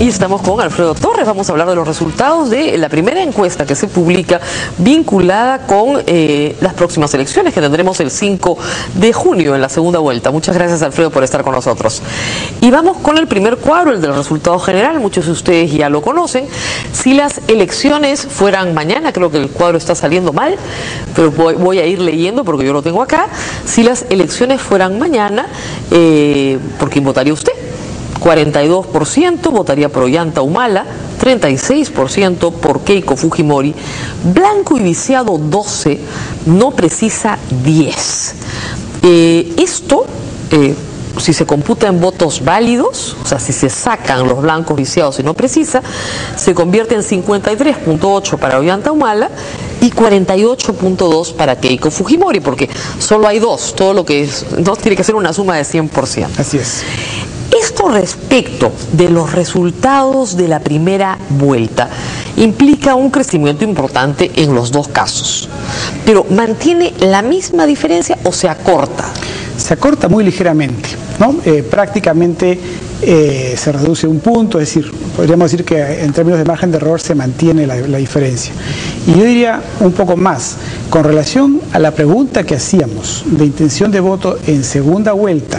Y estamos con Alfredo Torres, vamos a hablar de los resultados de la primera encuesta que se publica vinculada con eh, las próximas elecciones que tendremos el 5 de junio en la segunda vuelta. Muchas gracias Alfredo por estar con nosotros. Y vamos con el primer cuadro, el del resultado general, muchos de ustedes ya lo conocen. Si las elecciones fueran mañana, creo que el cuadro está saliendo mal, pero voy, a ir leyendo porque yo lo tengo acá. Si las elecciones fueran mañana, eh, ¿por quién votaría usted? 42% votaría por Ollanta Humala, 36% por Keiko Fujimori, blanco y viciado 12, no precisa 10. Eh, esto, eh, si se computa en votos válidos, o sea, si se sacan los blancos viciados y no precisa, se convierte en 53.8 para Ollanta Humala y 48.2 para Keiko Fujimori, porque solo hay dos, todo lo que es, tiene que ser una suma de 100%. Así es. Esto respecto de los resultados de la primera vuelta implica un crecimiento importante en los dos casos, pero ¿mantiene la misma diferencia o se acorta? Se acorta muy ligeramente, ¿no? Eh, prácticamente eh, se reduce un punto, es decir, podríamos decir que en términos de margen de error se mantiene la, diferencia. Y yo diría un poco más, con relación a la pregunta que hacíamos de intención de voto en segunda vuelta,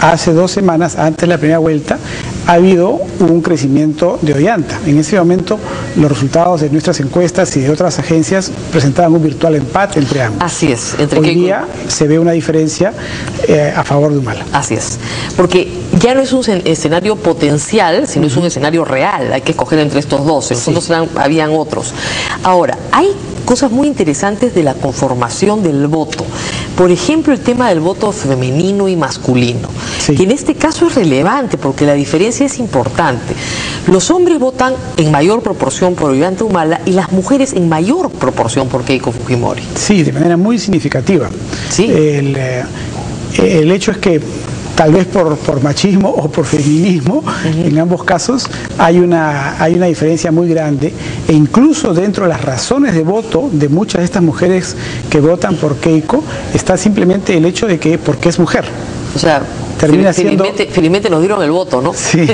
hace dos semanas, antes de la primera vuelta, ha habido un crecimiento de Ollanta. En ese momento, los resultados de nuestras encuestas y de otras agencias presentaban un virtual empate entre ambos. Así es. Entre Hoy día se ve una diferencia eh, a favor de Humala. Así es. Porque ya no es un escenario potencial, sino es un escenario real. Hay que escoger entre estos dos. En fondo habían otros. Ahora, hay cosas muy interesantes de la conformación del voto. Por ejemplo, el tema del voto femenino y masculino, que en este caso es relevante porque la diferencia es importante. Los hombres votan en mayor proporción por Ollanta Humala y las mujeres en mayor proporción por Keiko Fujimori. Sí, de manera muy significativa. Sí. El, eh, el hecho es que tal vez por, por machismo o por feminismo, en ambos casos hay una, hay una diferencia muy grande e incluso dentro de las razones de voto de muchas de estas mujeres que votan por Keiko está simplemente el hecho de que porque es mujer. O sea, termina siendo... Felizmente, nos dieron el voto, ¿no? Sí,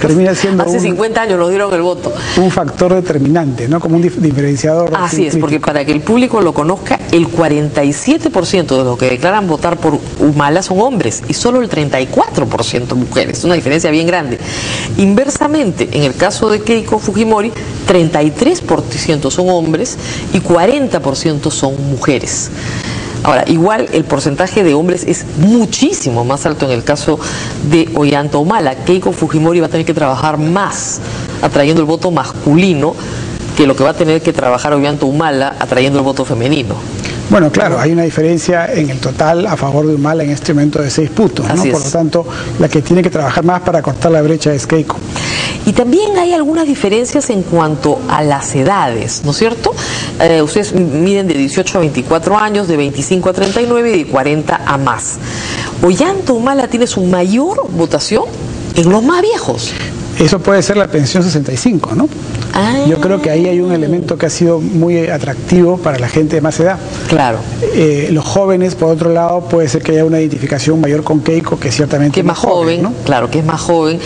termina siendo... Hace 50 años nos dieron el voto. Un factor determinante, ¿no? Como un diferenciador. Así es, porque para que el público lo conozca, el 47% de los que declaran votar por Humala son hombres y solo el 34% mujeres. Una diferencia bien grande. Inversamente, en el caso de Keiko Fujimori, 33% son hombres y 40% son mujeres. Ahora, igual el porcentaje de hombres es muchísimo más alto en el caso de Ollanta Humala. Keiko Fujimori va a tener que trabajar más atrayendo el voto masculino que lo que va a tener que trabajar Ollanta Humala atrayendo el voto femenino. Bueno, claro, hay una diferencia en el total a favor de Humala en este momento de seis puntos, ¿no? Por lo tanto, la que tiene que trabajar más para cortar la brecha es Keiko. Y también hay algunas diferencias en cuanto a las edades, ¿no es cierto? Eh, ustedes miden de 18 a 24 años, de 25 a 39 y de 40 a más. Ollanta Humala tiene su mayor votación en los más viejos. Eso puede ser la pensión 65, ¿no? Ah. Yo creo que ahí hay un elemento que ha sido muy atractivo para la gente de más edad. Claro. Eh, los jóvenes, por otro lado, puede ser que haya una identificación mayor con Keiko, que ciertamente que es más joven, claro, que es más joven.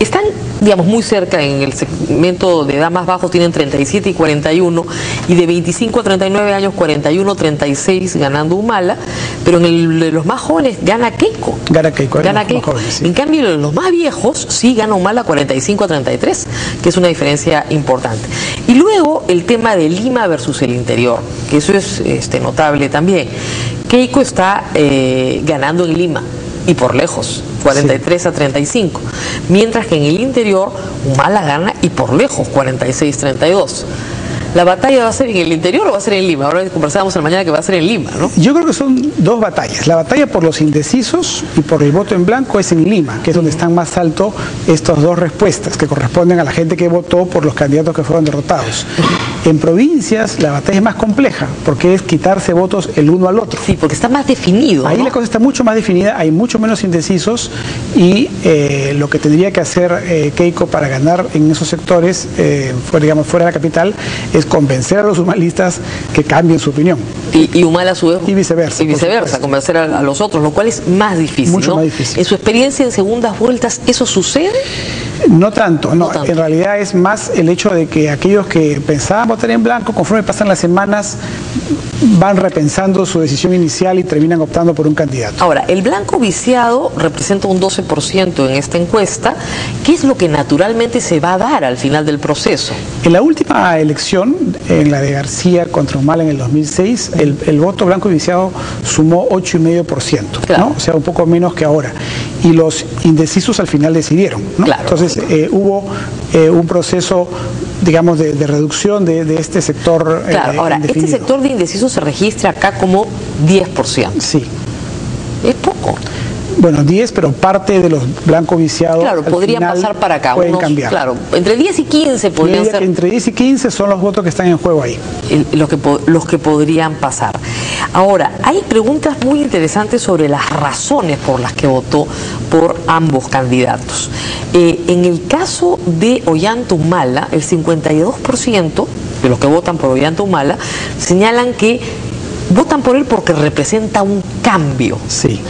Están digamos, muy cerca en el segmento de edad más bajo, tienen 37 y 41, y de 25 a 39 años, 41, 36 ganando Humala, pero en el de los más jóvenes gana Keiko. Gana Keiko. Gana Keiko. En cambio, los más viejos sí gana Humala 45 a 33, que es una diferencia importante. Y luego el tema de Lima versus el interior, que eso es este, notable también. Keiko está eh, ganando en Lima y por lejos, 43 a 35. Mientras que en el interior, Humala gana y por lejos, 46-32. ¿La batalla va a ser en el interior o va a ser en Lima? Ahora conversábamos en la mañana que va a ser en Lima, ¿no? Yo creo que son dos batallas. La batalla por los indecisos y por el voto en blanco es en Lima, que es donde están más alto estas dos respuestas que corresponden a la gente que votó por los candidatos que fueron derrotados. En provincias la batalla es más compleja, porque es quitarse votos el uno al otro. Sí, porque está más definido. Ahí la cosa está mucho más definida, hay mucho menos indecisos y eh, lo que tendría que hacer eh, Keiko para ganar en esos sectores, eh, fuera, digamos, fuera de la capital, es convencer a los humanistas que cambien su opinión. Y, Humala a su vez. Y viceversa. Y viceversa, convencer a, los otros, lo cual es más difícil. Mucho más difícil. En su experiencia en segundas vueltas, ¿eso sucede? No tanto, no, en realidad es más el hecho de que aquellos que pensaban votar en blanco, conforme pasan las semanas, van repensando su decisión inicial y terminan optando por un candidato. Ahora, el blanco viciado representa un 12% en esta encuesta. ¿Qué es lo que naturalmente se va a dar al final del proceso? En la última elección, en la de García contra Humala en el 2006, el, voto blanco y viciado sumó 8,5%, ¿no? o sea, un poco menos que ahora. Y los indecisos al final decidieron. ¿no? Entonces, eh, hubo eh, un proceso digamos, de, reducción de, este sector. Eh, claro, ahora, este sector de indecisos se registra acá como 10%. Sí. Es poco. Bueno, 10, pero parte de los blancos viciados. Claro, podrían pasar para acá. Pueden cambiar. Claro, entre 10 y 15 podrían ser. entre 10 y 15 son los votos que están en juego ahí. los, que, los que podrían pasar. Ahora, hay preguntas muy interesantes sobre las razones por las que votó por ambos candidatos. Eh, en el caso de Humala, el 52% de los que votan por Humala señalan que votan por él porque representa un cambio. Sí.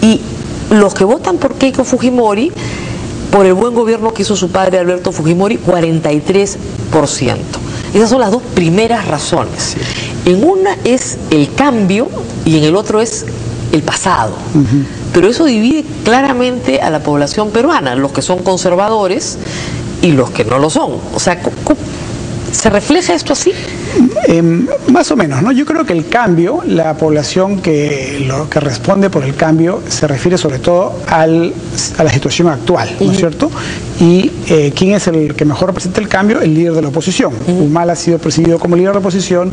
Y los que votan por Keiko Fujimori, por el buen gobierno que hizo su padre Alberto Fujimori, 43%. Esas son las dos primeras razones. En una es el cambio y en el otro es el pasado. Pero eso divide claramente a la población peruana, los que son conservadores y los que no lo son. O sea, ¿se refleja esto así? Em, más o menos, ¿no? Yo creo que el cambio, la población que, lo, que responde por el cambio se refiere sobre todo al, a la situación actual, ¿no es cierto? Y eh, ¿quién es el que mejor representa el cambio? El líder de la oposición. Humal ha sido percibido como líder de la oposición,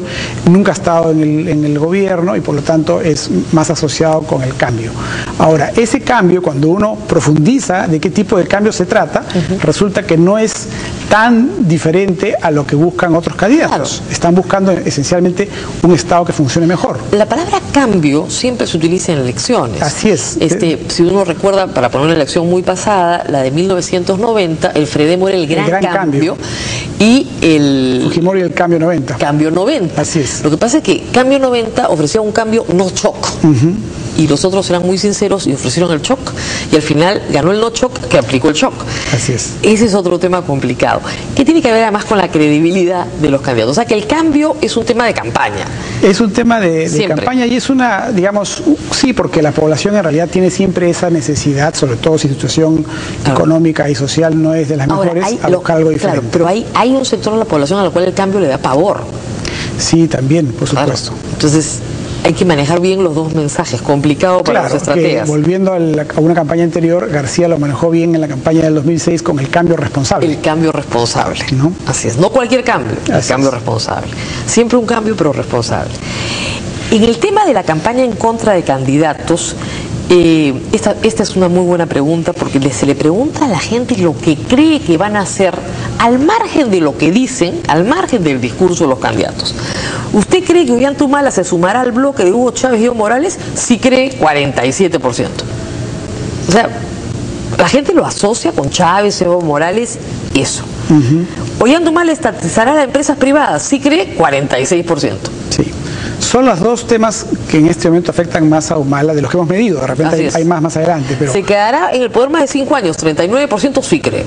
nunca ha estado en el, en el gobierno y por lo tanto es más asociado con el cambio. Ahora, ese cambio, cuando uno profundiza de qué tipo de cambio se trata, resulta que no es tan diferente a lo que buscan otros candidatos. Están buscando esencialmente un Estado que funcione mejor. La palabra cambio siempre se utiliza en elecciones. Así es. Este, si uno recuerda, para poner una elección muy pasada, la de 1990, el Fredemo era el gran, cambio, y el... Fujimori el cambio 90. Cambio 90. Así es. Lo que pasa es que cambio 90 ofrecía un cambio no choc y los otros eran muy sinceros y ofrecieron el shock y al final ganó el no shock que aplicó el shock. Así es. Ese es otro tema complicado. ¿Qué tiene que ver además con la credibilidad de los candidatos? O sea que el cambio es un tema de campaña. Es un tema de, campaña y es una, digamos, sí, porque la población en realidad tiene siempre esa necesidad, sobre todo si su situación económica y social no es de las mejores, a buscar algo diferente. Claro, pero hay, hay un sector de la población al cual el cambio le da pavor. Sí, también, por supuesto. Entonces, hay que manejar bien los dos mensajes, complicado para los estrategas. volviendo a, una campaña anterior, García lo manejó bien en la campaña del 2006 con el cambio responsable. El cambio responsable. ¿No? Así es, no cualquier cambio, el cambio responsable. Siempre un cambio, pero responsable. En el tema de la campaña en contra de candidatos, eh, esta, esta, es una muy buena pregunta porque se le pregunta a la gente lo que cree que van a hacer al margen de lo que dicen, al margen del discurso de los candidatos. ¿Usted cree que Ollantumala se sumará al bloque de Hugo Chávez y Evo Morales? Sí cree 47%. O sea, la gente lo asocia con Chávez, Evo Morales, eso. Uh -huh. estatizará las empresas privadas, sí cree 46%. Sí. Son los dos temas que en este momento afectan más a Humala de los que hemos medido. De repente hay, más más adelante. Pero... Se quedará en el poder más de cinco años, 39% sí cree.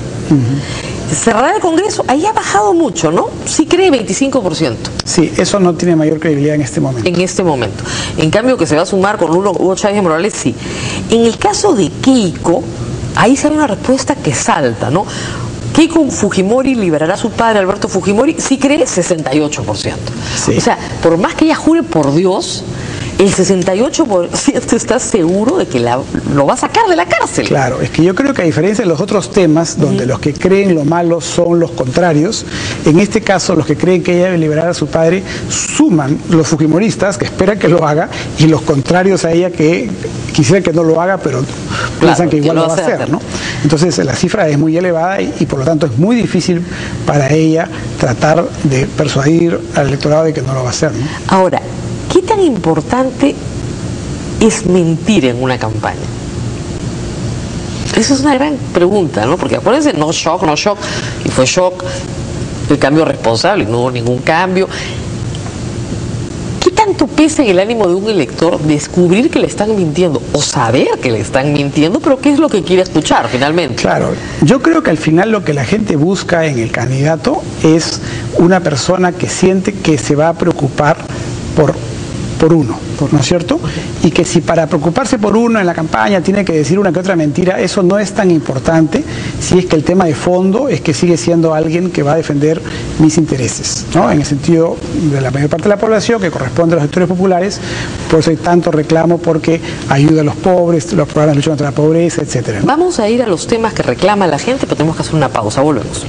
Cerrar el Congreso, ahí ha bajado mucho, ¿no? Sí cree 25%. Sí, eso no tiene mayor credibilidad en este momento. En este momento. En cambio, que se va a sumar con Hugo Chávez Morales, sí. En el caso de Keiko, ahí se una respuesta que salta, ¿no? Keiko Fujimori liberará a su padre, Alberto Fujimori, sí cree 68%. O sea, por más que ella jure por Dios, el 68% está seguro de que lo va a sacar de la cárcel. Claro, es que yo creo que a diferencia de los otros temas, donde los que creen lo malo son los contrarios, en este caso los que creen que ella debe liberar a su padre suman los fujimoristas que esperan que lo haga y los contrarios a ella que quisieran que no lo haga, pero piensan que igual lo va a hacer. ¿no? Entonces la cifra es muy elevada y, y por lo tanto es muy difícil para ella tratar de persuadir al electorado de que no lo va a hacer. ¿no? Ahora, ¿Qué tan importante es mentir en una campaña? Esa es una gran pregunta, ¿no? Porque acuérdense, no shock, no shock, y fue shock el cambio responsable, no hubo ningún cambio. ¿Qué tanto pesa en el ánimo de un elector descubrir que le están mintiendo o saber que le están mintiendo, pero qué es lo que quiere escuchar finalmente? Claro, yo creo que al final lo que la gente busca en el candidato es una persona que siente que se va a preocupar por por uno, ¿no es cierto? Y que si para preocuparse por uno en la campaña tiene que decir una que otra mentira, eso no es tan importante si es que el tema de fondo es que sigue siendo alguien que va a defender mis intereses, ¿no? En el sentido de la mayor parte de la población que corresponde a los sectores populares, por eso hay tanto reclamo porque ayuda a los pobres, los programas de lucha contra la pobreza, etcétera. Vamos a ir a los temas que reclama la gente, pero tenemos que hacer una pausa, volvemos.